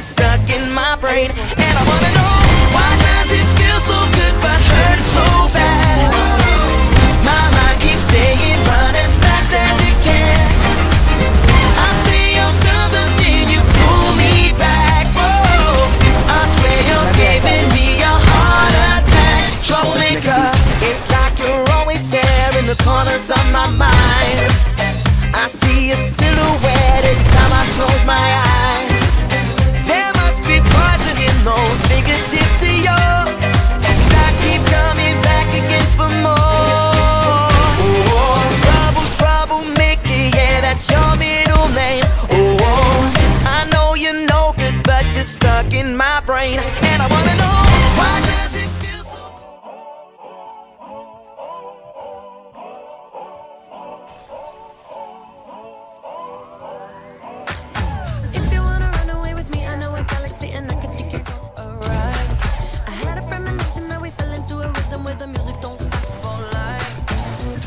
is stuck in my brain. And I wanna know Why does it feel so good but hurt so bad? My mind keeps saying run as fast as you can. I say I'm done but then you pull me back. Whoa. I swear you're giving me a heart attack. Troublemaker It's like you're always there in the corners of my mind. I see a silhouette every time I close my eyes. the music don't stop for life.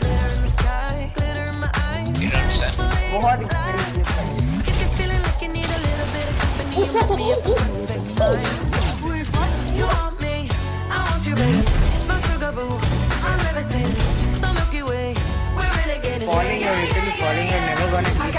In the sky, glitter in my eyes. You know what I'm saying? If you're feeling like you need a little bit of company, you be a perfect time. You want me, I want you, baby. My sugar boo, I'm levitating. The Milky Way, we're renegading. Falling, falling, you're never gonna keep